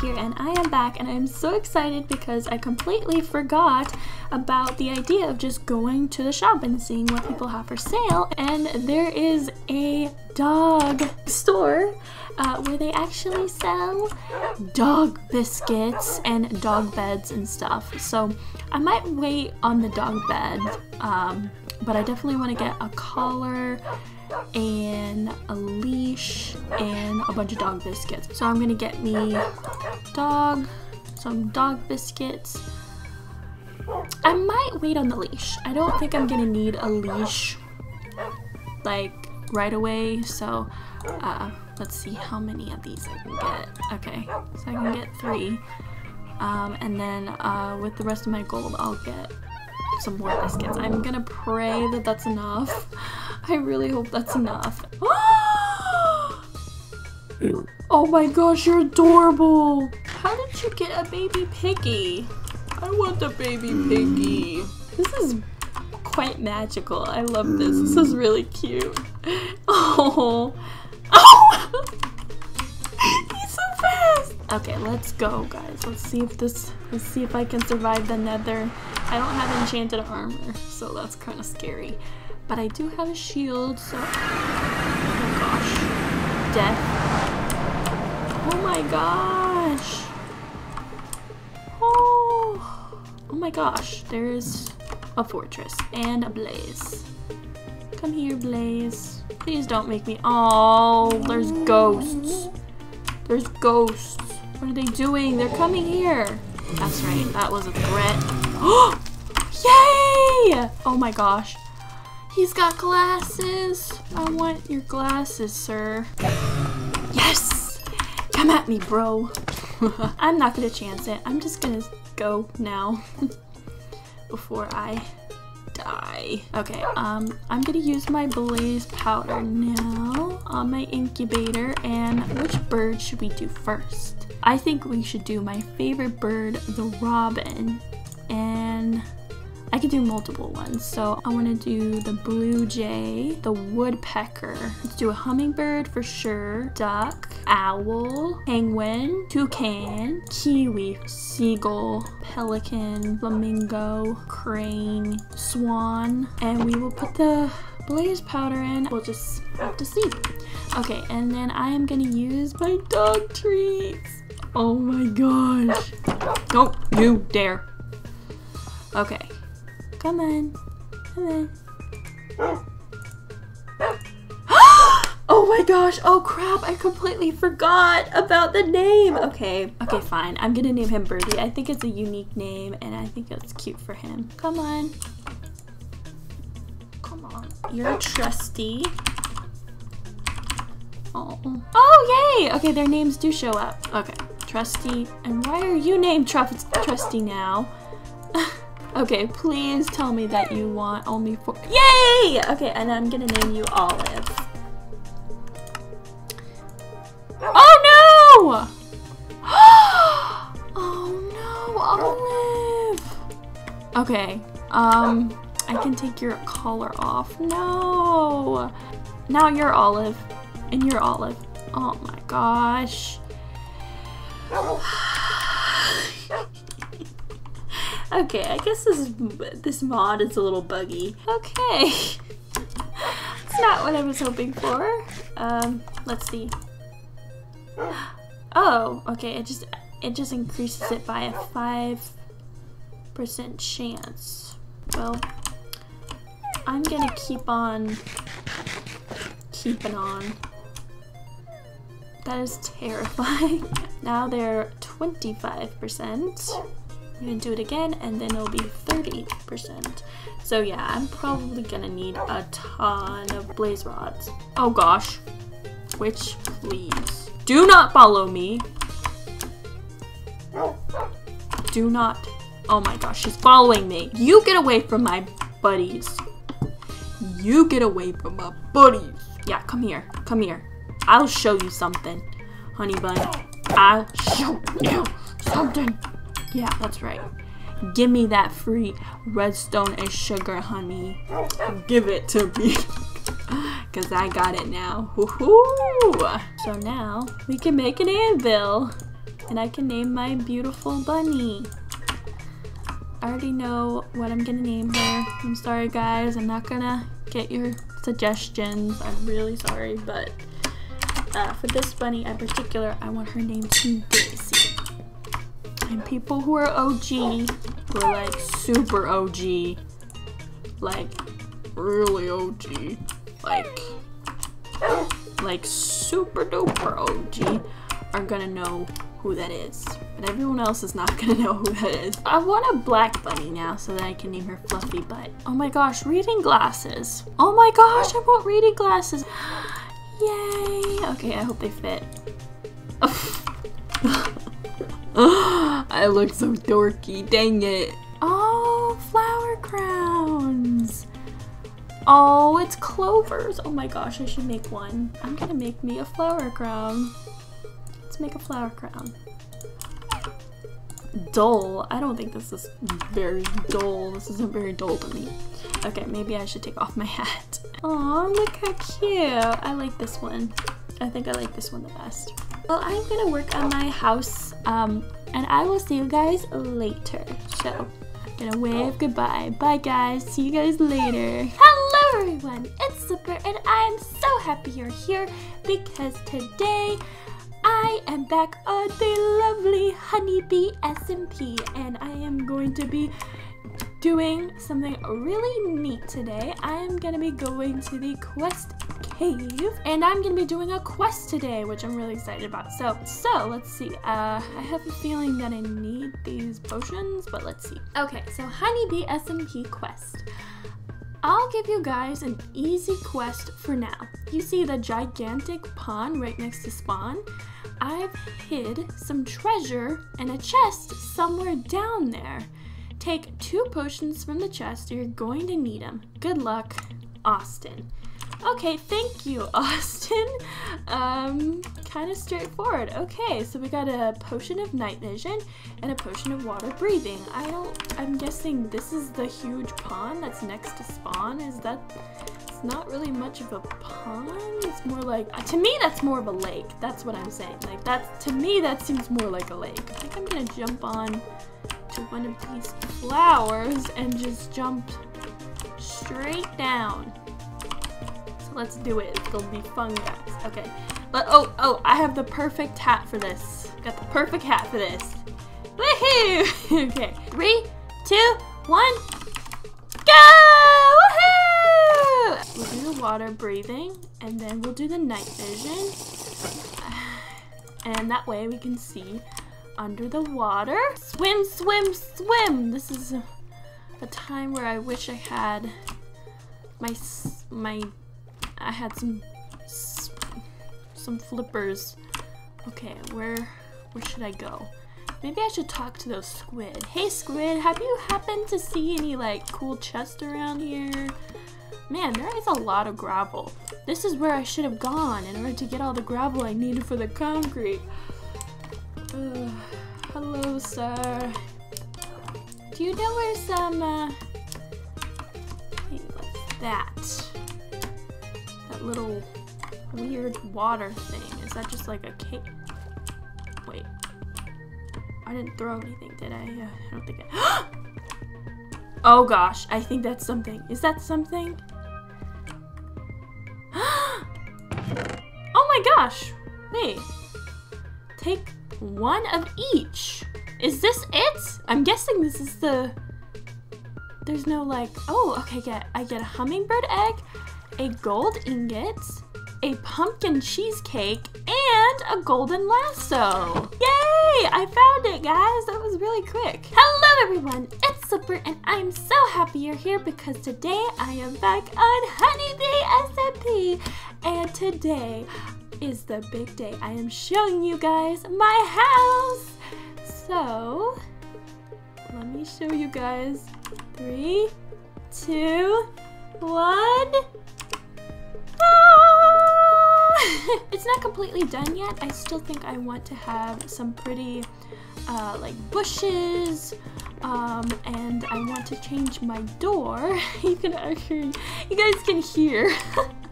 here and I am back and I'm so excited because I completely forgot about the idea of just going to the shop and seeing what people have for sale. And there is a dog store uh, where they actually sell dog biscuits and dog beds and stuff so I might wait on the dog bed um, but I definitely want to get a collar and a leash and a bunch of dog biscuits. So I'm gonna get me dog, some dog biscuits. I might wait on the leash. I don't think I'm gonna need a leash like right away. So uh, let's see how many of these I can get. Okay, so I can get three. Um, and then uh, with the rest of my gold, I'll get some more biscuits. I'm gonna pray that that's enough. I really hope that's enough. oh my gosh, you're adorable. How did you get a baby piggy? I want a baby piggy. This is quite magical. I love this. This is really cute. Oh. Okay, let's go, guys. Let's see if this, let's see if I can survive the nether. I don't have enchanted armor, so that's kind of scary. But I do have a shield, so... Oh my gosh. Death. Oh my gosh. Oh. Oh my gosh. There's a fortress and a blaze. Come here, blaze. Please don't make me- Oh, there's ghasts. There's ghasts. What are they doing? They're coming here. That's right. That was a threat. Yay! Oh my gosh. He's got glasses. I want your glasses, sir. Yes! Come at me, bro. I'm not gonna chance it. I'm just gonna go now before I die. Okay, um, I'm gonna use my blaze powder now on my incubator. And which bird should we do first? I think we should do my favorite bird, the robin. And I could do multiple ones. So I want to do the blue jay, the woodpecker. Let's do a hummingbird for sure, duck, owl, penguin, toucan, kiwi, seagull, pelican, flamingo, crane, swan, and we will put the blaze powder in. We'll just have to see. Okay, and then I am gonna use my dog treats. Oh my gosh. Don't you dare. Okay, Come on. Come on. oh my gosh. Oh crap. I completely forgot about the name. Okay. Okay, fine. I'm gonna name him Birdie. I think it's a unique name and I think it's cute for him. Come on. Come on. You're a trusty. Oh. Oh, yay! Okay, their names do show up. Okay. Trusty. And why are you named Trust Trusty now? Okay, please tell me that you want only four- Yay! Okay, and I'm gonna name you Olive. Oh no! oh no, Olive! Okay, um, I can take your collar off. No! Now you're Olive, and you're Olive. Oh my gosh. Okay, I guess this this mod is a little buggy. Okay. it's not what I was hoping for. Um, let's see. Oh, okay, it just it just increases it by a 5% chance. Well, I'm gonna keep on keeping on. That is terrifying. now they're 25%. I'm gonna do it again and then it'll be 30%. So yeah, I'm probably gonna need a ton of blaze rods. Oh gosh. Witch, please. Do not follow me. Do not. Oh my gosh, she's following me. You get away from my buddies. You get away from my buddies. Yeah, come here. Come here. I'll show you something, honey bun. I'll show you something. Yeah, that's right. Give me that free redstone and sugar, honey. Give it to me. Because I got it now. So now we can make an anvil. and I can name my beautiful bunny. I already know what I'm gonna name her. I'm sorry guys, I'm not gonna get your suggestions. I'm really sorry, but uh, for this bunny in particular, I want her named Daisy. And people who are OG, who are like super OG, like really OG, like like super duper OG, are gonna know who that is. But everyone else is not gonna know who that is. I want a black bunny now so that I can name her Fluffy Butt. Oh my gosh, reading glasses. Oh my gosh, I want reading glasses. Yay. Okay, I hope they fit. I look so dorky, dang it. Oh, flower crowns. Oh, it's clovers. Oh my gosh, I should make one. I'm gonna make me a flower crown. Let's make a flower crown. Dull. I don't think this is very dull. This isn't very dull to me. Okay, maybe I should take off my hat. Oh, look how cute. I like this one. I think I like this one the best. Well, I'm gonna work on my house, um, and I will see you guys later. So, I'm gonna wave goodbye. Bye guys, see you guys later. Hello everyone, it's Slipper, and I'm so happy you're here because today I am back on the lovely Honeybee SMP, and I am going to be doing something really neat today. I am gonna be going to the quest cave and I'm gonna be doing a quest today which I'm really excited about so so let's see uh I have a feeling that I need these potions but let's see okay so honeybee SMP quest I'll give you guys an easy quest for now. You see the gigantic pond right next to spawn? I've hid some treasure in a chest somewhere down there. Take two potions from the chest, you're going to need them. Good luck, Austin. Okay, thank you, Austin. Um, kind of straightforward. Okay, so we got a potion of night vision and a potion of water breathing. I don't, I'm guessing this is the huge pond that's next to spawn. Is that, it's not really much of a pond. It's more like, uh, to me, that's more of a lake. That's what I'm saying. Like, that's, to me, that seems more like a lake. I think I'm gonna jump on to one of these flowers and just jump straight down. So let's do it. It's gonna be fun, guys. Okay. But oh, oh, I have the perfect hat for this. Got the perfect hat for this. Woohoo! okay. Three, two, one, go! Woohoo! We'll do the water breathing, and then we'll do the night vision. And that way we can see under the water. Swim, swim, swim! This is a, time where I wish I had my, my, I had some, some flippers. Okay, where, where should I go? Maybe I should talk to those squid. Hey squid, have you happened to see any like cool chests around here? Man, there is a lot of gravel. This is where I should have gone in order to get all the gravel I needed for the concrete. Uh, hello, sir. Do you know where some, uh... That? That little weird water thing. Is that just like a cake? Wait. I didn't throw anything, did I? Uh, I don't think I... oh gosh, I think that's something. Is that something? oh my gosh! Wait. Take one of each. Is this it? I'm guessing this is the... There's no like... Oh, okay, get I get a hummingbird egg, a gold ingot, a pumpkin cheesecake, and a golden lasso. Yay! I found it, guys. That was really quick. Hello, everyone. It's Slipper, and I'm so happy you're here because today I am back on Honeybee SMP. And today is the big day. I am showing you guys my house. So, let me show you guys. Three, two, one. Ah! it's not completely done yet. I still think I want to have some pretty uh, like bushes um, and I want to change my door. you can actually, you guys can hear.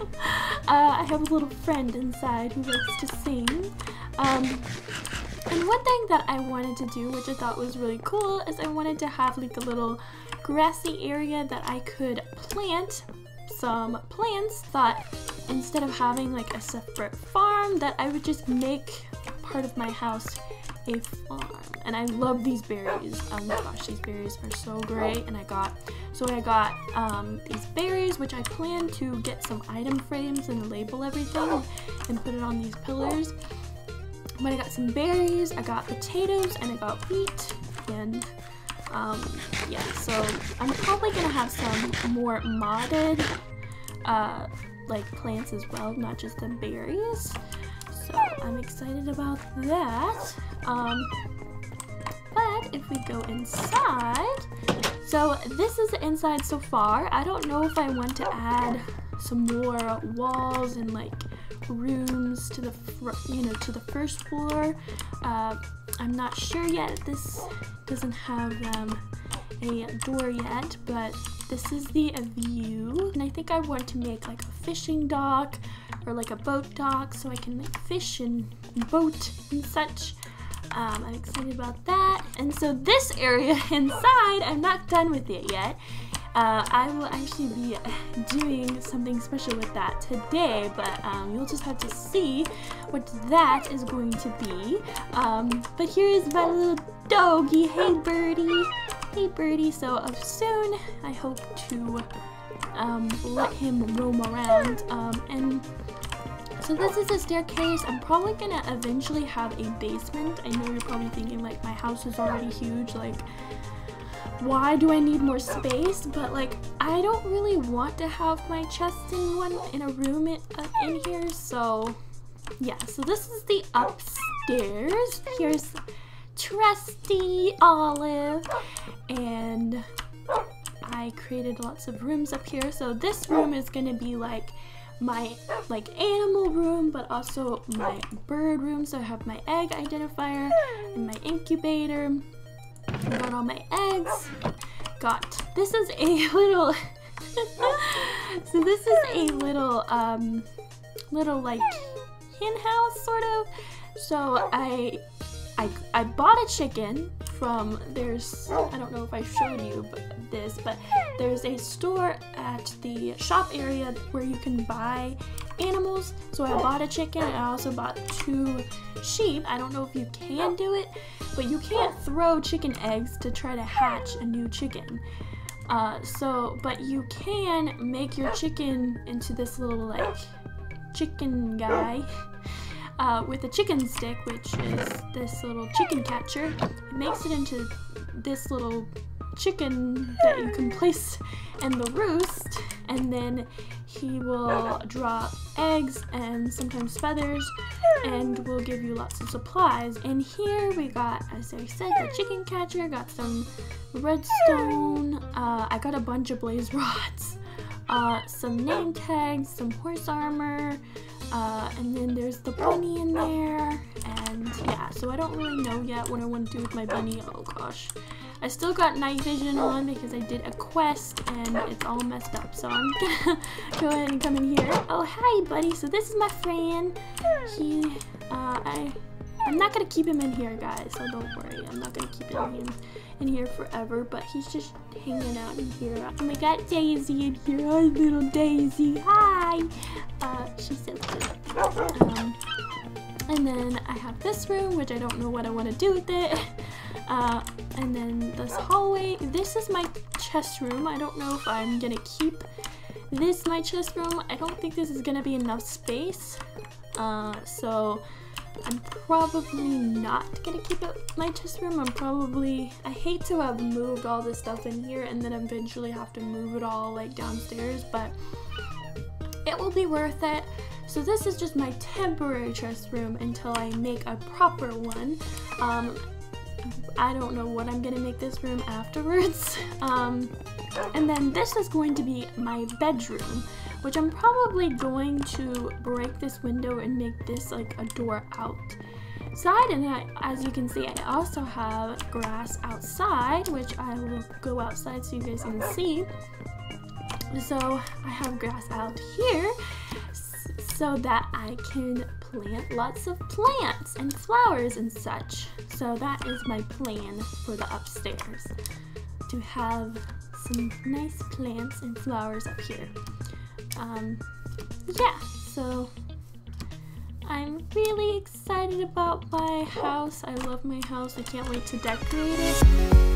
uh, I have a little friend inside who likes to sing. Um, And one thing that I wanted to do, which I thought was really cool, is I wanted to have like a little grassy area that I could plant some plants that instead of having like a separate farm that I would just make part of my house a farm. And I love these berries. Oh my gosh, these berries are so great. And I got, so I got um, these berries, which I plan to get some item frames and label everything and put it on these pillars. But I got some berries, I got potatoes, and I got wheat, and um, yeah, so I'm probably gonna have some more modded uh, like plants as well, not just the berries. I'm excited about that. Um, but if we go inside, so this is the inside so far. I don't know if I want to add some more walls and like rooms to the you know to the first floor. Uh, I'm not sure yet. This doesn't have um, a door yet, but this is the view. And I think I want to make like a fishing dock or like a boat dock so I can fish and boat and such. Um, I'm excited about that. And so this area inside, I'm not done with it yet. Uh, I will actually be doing something special with that today, but um, you'll just have to see what that is going to be. Um, but here is my little doggy. Hey, birdie. Hey, birdie. So uh, soon, I hope to um, let him roam around. Um, and so this is a staircase. I'm probably gonna eventually have a basement. I know you're probably thinking like my house is already huge. Like why do I need more space? But like, I don't really want to have my chest in one in a room in, uh, in here. So yeah, so this is the upstairs. Here's trusty Olive and I created lots of rooms up here. So this room is gonna be like my like animal room but also my bird room so I have my egg identifier and my incubator got all my eggs. Got, this is a little, so this is a little, um, little like hen house sort of. So I, I, I bought a chicken from, there's, I don't know if I showed you this, but there's a store at the shop area where you can buy animals. So I bought a chicken and I also bought two sheep. I don't know if you can do it, but you can't throw chicken eggs to try to hatch a new chicken. Uh, so, but you can make your chicken into this little like chicken guy uh, with a chicken stick, which is this little chicken catcher. It makes it into this little chicken that you can place in the roost, and then he will drop eggs and sometimes feathers and will give you lots of supplies. And here we got, as I said, the chicken catcher, got some redstone, uh, I got a bunch of blaze rods, uh, some name tags, some horse armor, uh, and then there's the bunny in there, and yeah, so I don't really know yet what I want to do with my bunny, oh gosh. I still got night vision on because I did a quest and it's all messed up. So I'm gonna go ahead and come in here. Oh, hi, buddy. So this is my friend. He, uh, I, I'm not gonna keep him in here, guys. So don't worry. I'm not gonna keep him in, in here forever. But he's just hanging out in here. And we got Daisy in here. Hi, little Daisy. Hi. Uh, she's so cute. Um, and then I have this room, which I don't know what I want to do with it. Uh, and then this hallway, this is my chest room. I don't know if I'm gonna keep this my chest room. I don't think this is gonna be enough space. Uh, so I'm probably not gonna keep it my chest room. I'm probably, I hate to have moved all this stuff in here and then eventually have to move it all like downstairs, but it will be worth it. So this is just my temporary chest room until I make a proper one. Um, I don't know what I'm gonna make this room afterwards. Um, and then this is going to be my bedroom, which I'm probably going to break this window and make this like a door out side And I, as you can see, I also have grass outside, which I will go outside so you guys can see. So I have grass out here so that I can plant lots of plants and flowers and such. So that is my plan for the upstairs to have some nice plants and flowers up here. Um, yeah, so I'm really excited about my house. I love my house. I can't wait to decorate it.